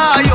나야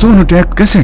Sonotek cassette.